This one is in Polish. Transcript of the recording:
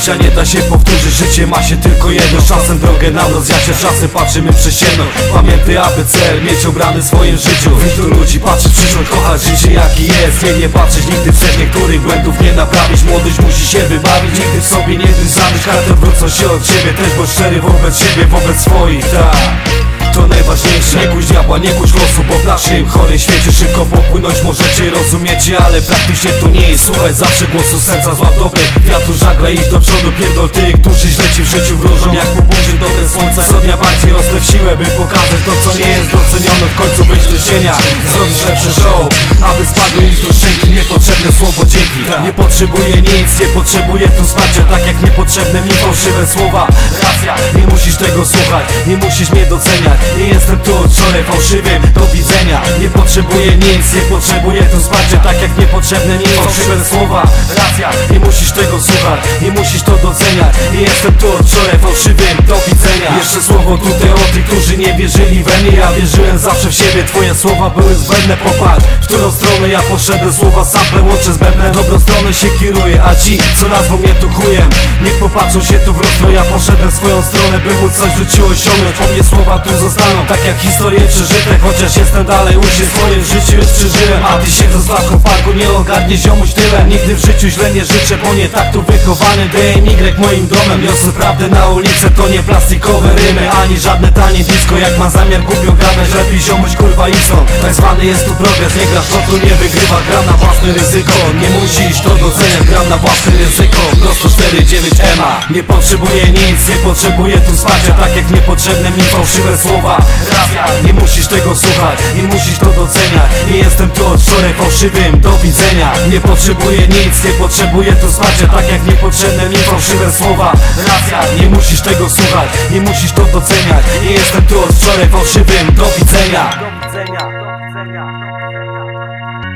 Życia nie da się powtórzyć, życie ma się tylko jedno. Czasem drogę nam rozjaśnia, czasem patrzymy przez ciemno. Pamiętaj, aby cel mieć obrany w swoim życiu. Wielu ludzi patrzy kochać życie jaki jest. Nie nie patrzeć nigdy przed niektórych błędów nie naprawić Młodość musi się wybawić, nigdy w sobie nie dryzamić Każdy odwrócą się od ciebie, też bądź szczery wobec siebie, wobec swoich, tak to najważniejsze. Nie kuś diabła, nie kuś losu, bo w naszym chorym świecie szybko popłynąć możecie, rozumiecie? Ale praktycznie to nie jest, słuchaj zawsze głosu serca Złap dobre wiatru, żagle iść do przodu Pierdol. Tych, którzy źle ci w życiu wróżą Jak po burzy dobre słońce, co dnia bardziej rosnę w siłę By pokazać to, co nie jest docenione. W końcu wyjść do cienia, zrobić lepsze show Aby spadły im tu szczęki, niepotrzebne słowo dzięki. Nie potrzebuję nic, nie potrzebuję tu wsparcia Tak jak niepotrzebne mi fałszywe słowa. Racja, nie musisz tego słuchać, nie musisz mnie doceniać. Nie jestem tu od wczoraj fałszywym, do widzenia. Nie potrzebuję nic, nie potrzebuję tu wsparcia Tak jak niepotrzebne mi fałszywe słowa. Racja, nie musisz tego słuchać, nie musisz to doceniać. Nie jestem tu od wczoraj fałszywym, do widzenia. Jeszcze słowo tutaj nie wierzyli we mnie Ja wierzyłem zawsze w siebie, twoje słowa były zbędne Popatrz, w którą stronę ja poszedłem. Słowa sample łączę z bębnem, dobrą stronę się kieruję. A ci, co nazwą mnie tu chujem Niech popatrzą się tu w rozstro, ja poszedłem swoją stronę By móc coś w życiu osiągnąć, po mnie słowa tu zostaną Tak jak historie przeżyte, chociaż jestem dalej uczy Swoje w życiu już przeżyłem, a ty się z laską w parku nie ogarnie ziomuś tyle Nigdy w życiu źle nie życzę, bo nie tak tu wychowany. DMY moim domem, niosę prawdę na ulicę To nie plastikowe rymy, ani żadne tanie disco Jak ma zamiar głupią gadać, lepiej ziomuś kurwa i są Tak zwany jest tu progres, nie grasz, to tu nie wygrywa. Gram na własne ryzyko, nie musisz to doceniać Gram na własne ryzyko, prosto 4-9 EMA. Nie potrzebuję nic, nie potrzebuję tu wsparcia. Tak jak niepotrzebne mi fałszywe słowa. Racja, nie musisz tego słuchać, nie musisz to doceniać biorę fałszywym do widzenia. Nie potrzebuję nic, nie potrzebuję tu wsparcia. Tak jak niepotrzebne mi fałszywe słowa. Racja, nie musisz tego słuchać, nie musisz to doceniać. Nie jestem tu od wczoraj fałszywym do widzenia. Do widzenia, do widzenia, do widzenia.